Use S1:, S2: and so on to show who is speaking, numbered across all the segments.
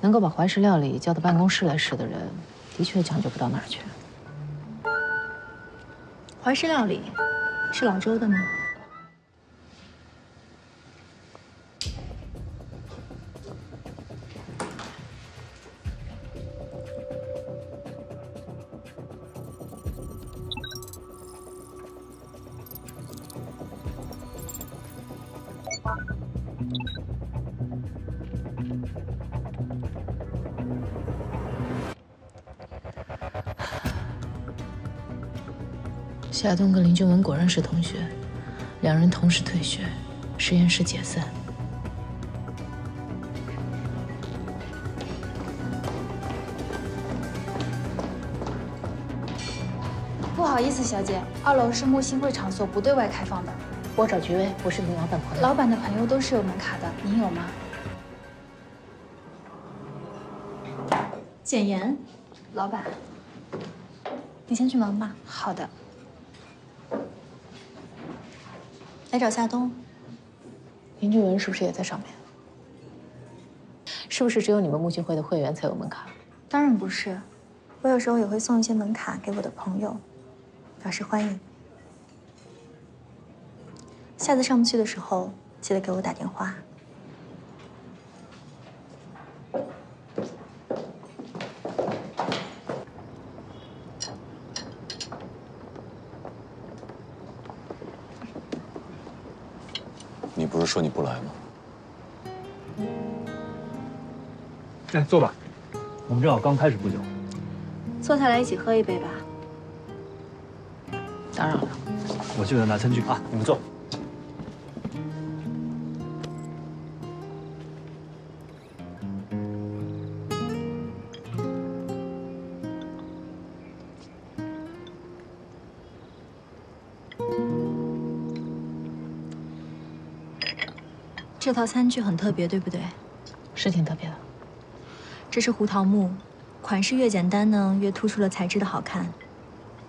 S1: 能够把怀石料理叫到办公室来试的人，的确讲究不到哪去。
S2: 怀石料理是老周的吗？
S1: 夏冬跟林俊文果然是同学，两人同时退学，实验室解散。
S2: 不好意思，小姐，二楼是木星会场所，不对外开放的。
S1: 我找菊薇，不是你老板朋友。
S2: 老板的朋友都是有门卡的，您有吗？简言，老板，你先去忙吧。好的。来找夏冬。
S1: 林俊文是不是也在上面？是不是只有你们木星会的会员才有门卡？
S2: 当然不是，我有时候也会送一些门卡给我的朋友，表示欢迎。下次上不去的时候，记得给我打电话。
S3: 说你不来吗？
S4: 哎，坐吧，我们正好刚开始不久。
S2: 坐下来一起喝一杯吧。
S1: 打扰了。
S4: 我去拿餐具啊，你们坐。
S2: 这套餐具很特别，对不对？
S1: 是挺特别的。
S2: 这是胡桃木，款式越简单呢，越突出了材质的好看，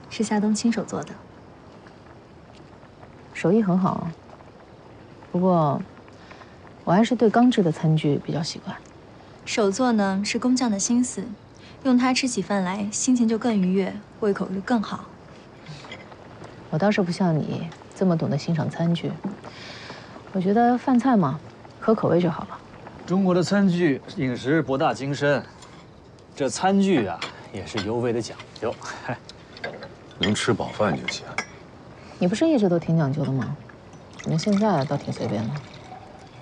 S2: 是夏冬亲手做的。
S1: 手艺很好，不过我还是对钢制的餐具比较习惯。
S2: 手做呢是工匠的心思，用它吃起饭来心情就更愉悦，胃口就更好。
S1: 我倒是不像你这么懂得欣赏餐具。我觉得饭菜嘛，合口味就好了。
S4: 中国的餐具饮食博大精深，这餐具啊也是尤为的讲究。
S3: 能吃饱饭就行。
S1: 你不是一直都挺讲究的吗？怎么现在倒挺随便的？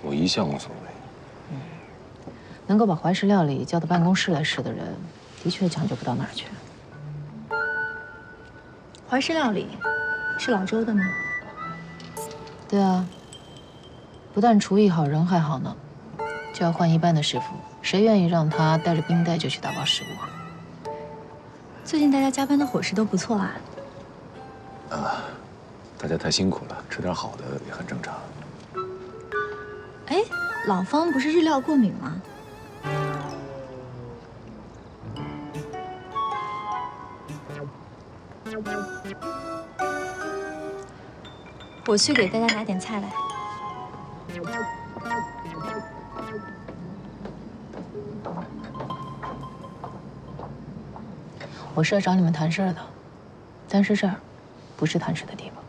S3: 我一向无所谓。
S1: 嗯，能够把怀石料理叫到办公室来试的人，的确讲究不到哪儿去。
S2: 怀石料理是老周的吗？
S1: 对啊。不但厨艺好，人还好呢，就要换一般的师傅，谁愿意让他带着冰袋就去打包食物啊？
S2: 最近大家加班的伙食都不错啊。
S3: 啊，大家太辛苦了，吃点好的也很正常。
S2: 哎，老方不是日料过敏吗？我去给大家拿点菜来。
S1: 我是来找你们谈事儿的，但是这儿不是谈事的地方。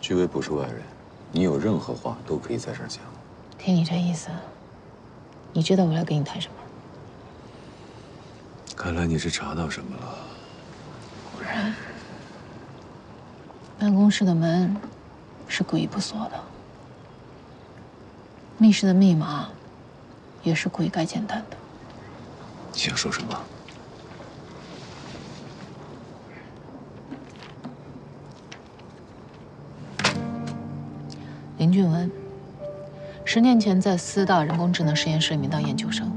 S3: 居威不是外人，你有任何话都可以在这儿讲。
S1: 听你这意思，你知道我要跟你谈什么？
S3: 看来你是查到什么了。
S1: 果然，办公室的门是故意不锁的，密室的密码也是故意改简单的。
S3: 你想说什么？
S1: 林俊文，十年前在四大人工智能实验室里面当研究生。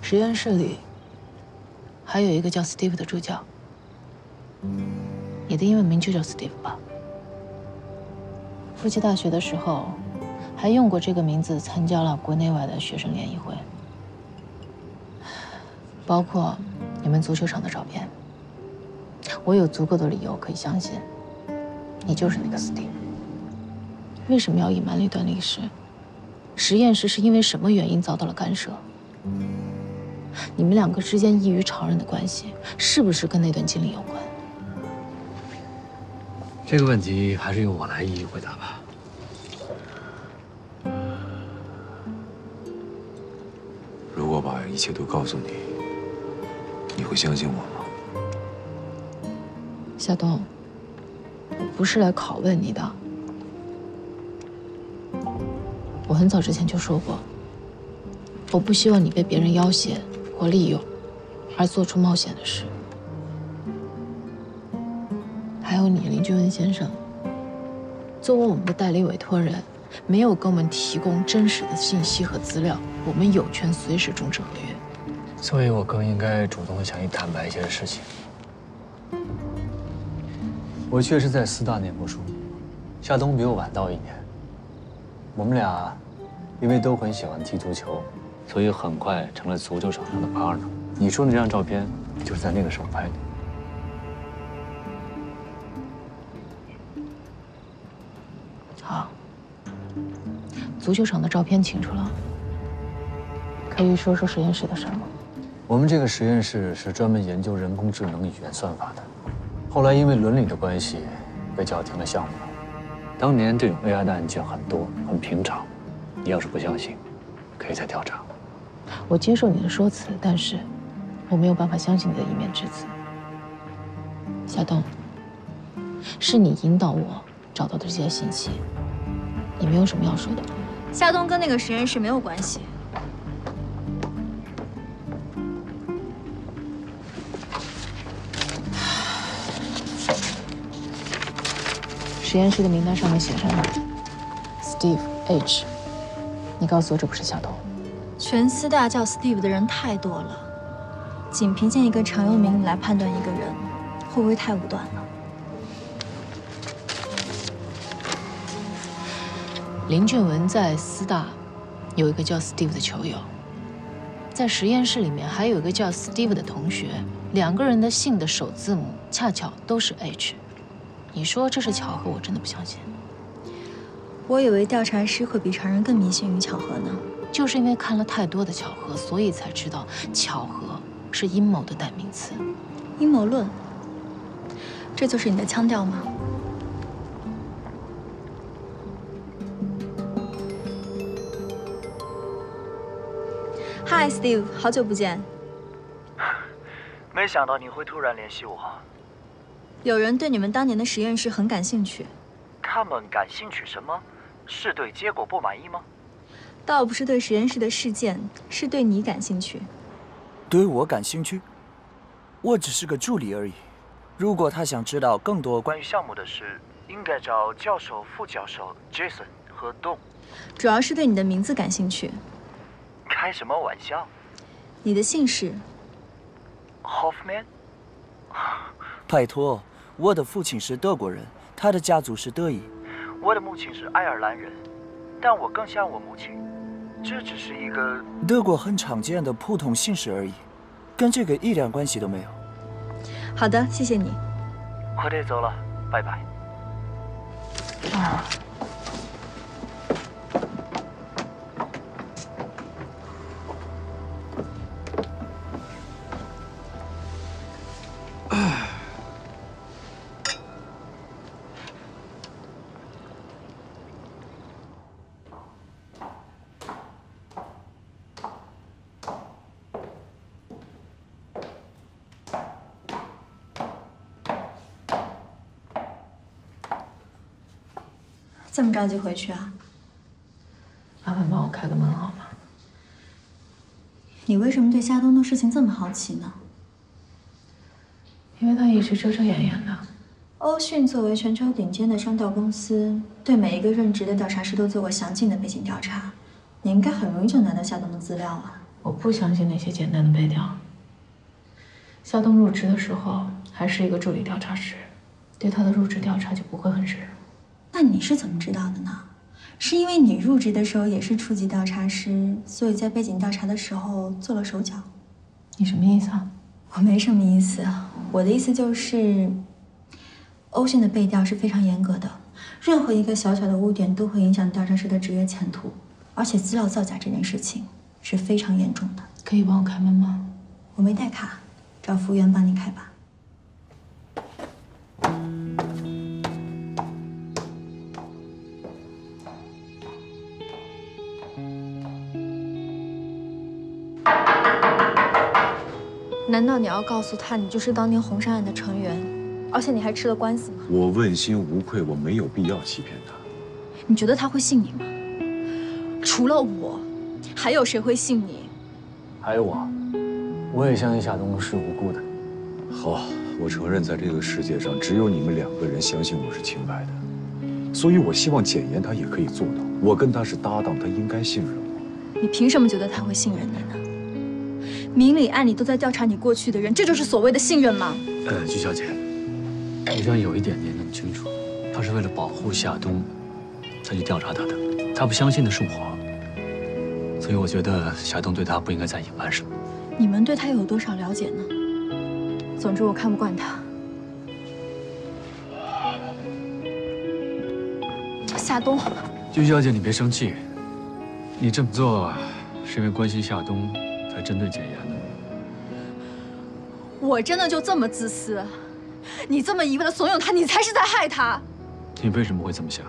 S1: 实验室里还有一个叫 Steve 的助教。你的英文名就叫 Steve 吧？夫妻大学的时候，还用过这个名字参加了国内外的学生联谊会，包括你们足球场的照片。我有足够的理由可以相信，你就是那个斯蒂。为什么要隐瞒那段历史？实验室是因为什么原因遭到了干涉？你们两个之间异于常人的关系，是不是跟那段经历有关？
S4: 这个问题还是由我来一一回答吧。
S3: 我把一切都告诉你，你会相信我吗？
S1: 夏冬，我不是来拷问你的。我很早之前就说过，我不希望你被别人要挟或利用，而做出冒险的事。还有你，林俊文先生，作为我们的代理委托人，没有给我们提供真实的信息和资料，我们有权随时终止合约。
S4: 所以我更应该主动向你坦白一些事情。我确实在四大念过书，夏冬比我晚到一年。我们俩因为都很喜欢踢足球，所以很快成了足球场上的 partner。你说的那张照片就是在那个时候拍的。
S1: 好，足球场的照片清楚了，可以说说实验室的事吗？
S4: 我们这个实验室是专门研究人工智能语言算法的，后来因为伦理的关系，被叫停了项目。当年这种 AI 的案件很多，很平常。你要是不相信，可以再调查。
S1: 我接受你的说辞，但是我没有办法相信你的一面之词。夏冬，是你引导我找到的这些信息，你没有什么要说的？
S2: 夏冬跟那个实验室没有关系。
S1: 实验室的名单上面写上了 Steve H。你告诉我这不是小偷？
S2: 全四大叫 Steve 的人太多了，仅凭借一个常用名来判断一个人，会不会太武断了？
S1: 林俊文在四大有一个叫 Steve 的球友，在实验室里面还有一个叫 Steve 的同学，两个人的姓的首字母恰巧都是 H。你说这是巧合，我真的不相信。
S2: 我以为调查师会比常人更迷信于巧合呢。
S1: 就是因为看了太多的巧合，所以才知道巧合是阴谋的代名词。
S2: 阴谋论，这就是你的腔调吗？Hi，Steve，好久不见。
S5: 没想到你会突然联系我。
S2: 有人对你们当年的实验室很感兴趣。
S5: 他们感兴趣什么？是对结果不满意吗？
S2: 倒不是对实验室的事件，是对你感兴趣。
S5: 对我感兴趣？我只是个助理而已。如果他想知道更多关于项目的事，应该找教授、副教授 Jason 和 Don。
S2: 主要是对你的名字感兴趣。
S5: 开什么玩笑？
S2: 你的姓氏
S5: ？Hoffman。拜托，我的父亲是德国人，他的家族是德裔。我的母亲是爱尔兰人，但我更像我母亲。这只是一个德国很常见的普通姓氏而已，跟这个一点关系都没有。
S2: 好的，谢谢你。
S5: 我得走了，拜拜。啊。
S2: 这么着急回去啊？
S1: 麻烦帮我开个门好吗？
S2: 你为什么对夏冬的事情这么好奇呢？
S1: 因为他一直遮遮掩掩的。
S2: 欧讯作为全球顶尖的商调公司，对每一个任职的调查师都做过详尽的背景调查，你应该很容易就拿到夏冬的资料啊。
S1: 我不相信那些简单的背调。夏冬入职的时候还是一个助理调查师，对他的入职调查就不会很深入。
S2: 那你是怎么知道的呢？是因为你入职的时候也是初级调查师，所以在背景调查的时候做了手脚。
S1: 你什么意思啊？
S2: 我没什么意思，我的意思就是，欧讯的背调是非常严格的，任何一个小小的污点都会影响调查师的职业前途，而且资料造假这件事情是非常严重的。
S1: 可以帮我开门吗？
S2: 我没带卡，找服务员帮你开吧。难道你要告诉他你就是当年红山案的成员，而且你还吃了官司吗？
S3: 我问心无愧，我没有必要欺骗他。
S2: 你觉得他会信你吗？除了我，还有谁会信你？
S4: 还有我，我也相信夏冬是无辜的。
S3: 好，我承认，在这个世界上，只有你们两个人相信我是清白的，所以我希望简言他也可以做到。我跟他是搭档，他应该信任我。
S2: 你凭什么觉得他会信任你呢？明里暗里都在调查你过去的人，这就是所谓的信任吗？
S4: 呃，鞠小姐，我想有一点你也弄清楚，他是为了保护夏冬，才去调查他的。他不相信的是我，所以我觉得夏冬对他不应该再隐瞒什么。
S2: 你们对他有多少了解呢？总之，我看不惯他。夏冬，
S4: 鞠小姐，你别生气，你这么做是因为关心夏冬，才针对简言的。
S2: 我真的就这么自私？你这么一味的怂恿他，你才是在害他。
S4: 你为什么会这么想？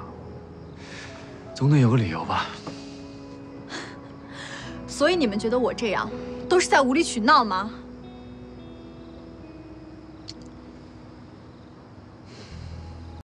S4: 总得有个理由吧？
S2: 所以你们觉得我这样，都是在无理取闹吗？